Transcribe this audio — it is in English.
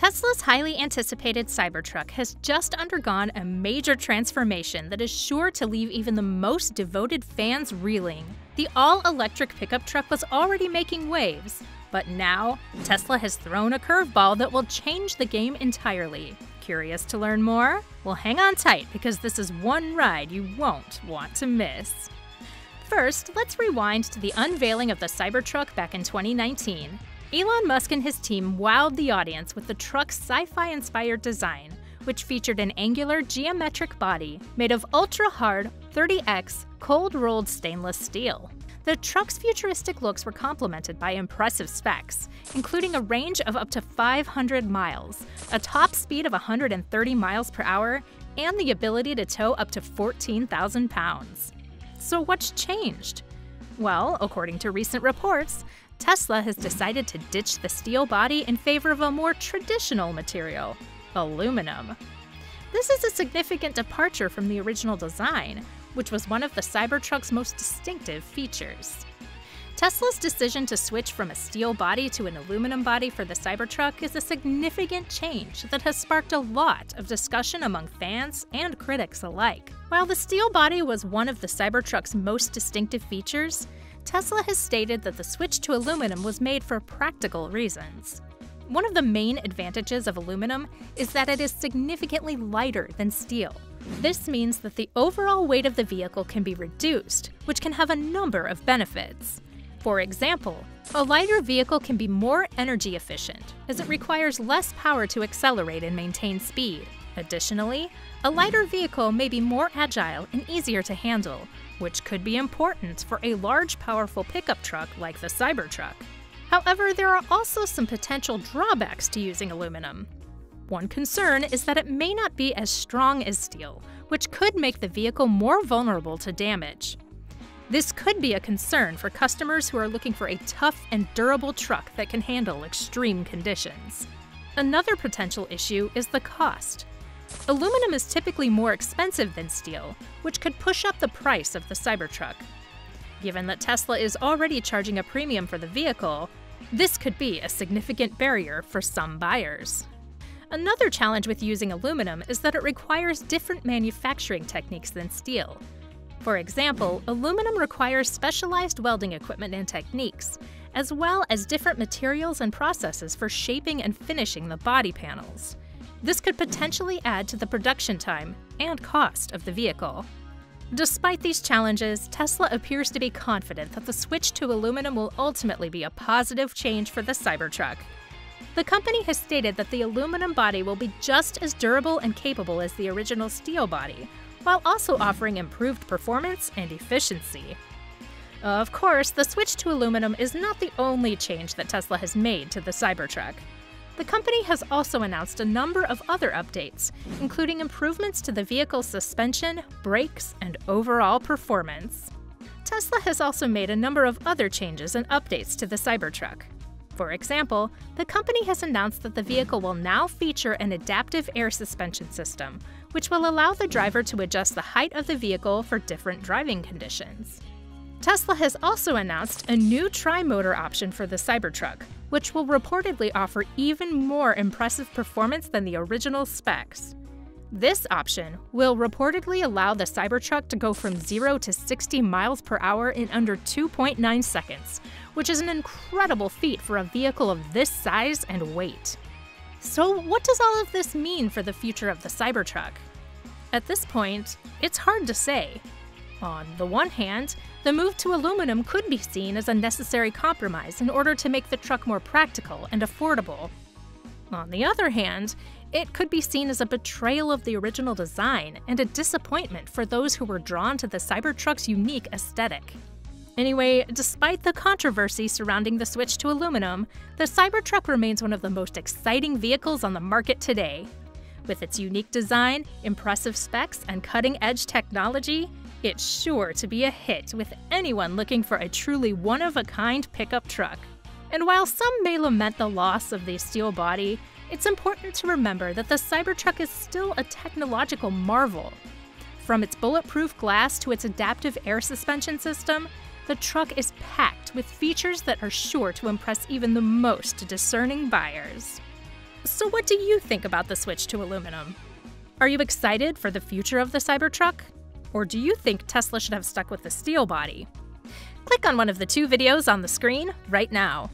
Tesla's highly anticipated Cybertruck has just undergone a major transformation that is sure to leave even the most devoted fans reeling. The all electric pickup truck was already making waves, but now Tesla has thrown a curveball that will change the game entirely. Curious to learn more? Well, hang on tight because this is one ride you won't want to miss. First, let's rewind to the unveiling of the Cybertruck back in 2019. Elon Musk and his team wowed the audience with the truck's sci fi inspired design, which featured an angular geometric body made of ultra hard 30x cold rolled stainless steel. The truck's futuristic looks were complemented by impressive specs, including a range of up to 500 miles, a top speed of 130 miles per hour, and the ability to tow up to 14,000 pounds. So, what's changed? Well, according to recent reports, Tesla has decided to ditch the steel body in favor of a more traditional material aluminum. This is a significant departure from the original design, which was one of the Cybertruck's most distinctive features. Tesla's decision to switch from a steel body to an aluminum body for the Cybertruck is a significant change that has sparked a lot of discussion among fans and critics alike. While the steel body was one of the Cybertruck's most distinctive features, Tesla has stated that the switch to aluminum was made for practical reasons. One of the main advantages of aluminum is that it is significantly lighter than steel. This means that the overall weight of the vehicle can be reduced, which can have a number of benefits. For example, a lighter vehicle can be more energy efficient, as it requires less power to accelerate and maintain speed. Additionally, a lighter vehicle may be more agile and easier to handle, which could be important for a large, powerful pickup truck like the Cybertruck. However, there are also some potential drawbacks to using aluminum. One concern is that it may not be as strong as steel, which could make the vehicle more vulnerable to damage. This could be a concern for customers who are looking for a tough and durable truck that can handle extreme conditions. Another potential issue is the cost. Aluminum is typically more expensive than steel, which could push up the price of the Cybertruck. Given that Tesla is already charging a premium for the vehicle, this could be a significant barrier for some buyers. Another challenge with using aluminum is that it requires different manufacturing techniques than steel. For example, aluminum requires specialized welding equipment and techniques, as well as different materials and processes for shaping and finishing the body panels. This could potentially add to the production time and cost of the vehicle. Despite these challenges, Tesla appears to be confident that the switch to aluminum will ultimately be a positive change for the Cybertruck. The company has stated that the aluminum body will be just as durable and capable as the original steel body, while also offering improved performance and efficiency. Of course, the switch to aluminum is not the only change that Tesla has made to the Cybertruck. The company has also announced a number of other updates, including improvements to the vehicle's suspension, brakes, and overall performance. Tesla has also made a number of other changes and updates to the Cybertruck. For example, the company has announced that the vehicle will now feature an adaptive air suspension system, which will allow the driver to adjust the height of the vehicle for different driving conditions. Tesla has also announced a new tri-motor option for the Cybertruck, which will reportedly offer even more impressive performance than the original specs. This option will reportedly allow the Cybertruck to go from 0 to 60 miles per hour in under 2.9 seconds, which is an incredible feat for a vehicle of this size and weight. So, what does all of this mean for the future of the Cybertruck? At this point, it's hard to say. On the one hand, the move to aluminum could be seen as a necessary compromise in order to make the truck more practical and affordable. On the other hand, it could be seen as a betrayal of the original design and a disappointment for those who were drawn to the Cybertruck's unique aesthetic. Anyway, despite the controversy surrounding the switch to aluminum, the Cybertruck remains one of the most exciting vehicles on the market today. With its unique design, impressive specs, and cutting edge technology, it's sure to be a hit with anyone looking for a truly one of a kind pickup truck. And while some may lament the loss of the steel body, it's important to remember that the Cybertruck is still a technological marvel. From its bulletproof glass to its adaptive air suspension system, the truck is packed with features that are sure to impress even the most discerning buyers. So, what do you think about the switch to aluminum? Are you excited for the future of the Cybertruck? Or do you think Tesla should have stuck with the steel body? Click on one of the two videos on the screen right now.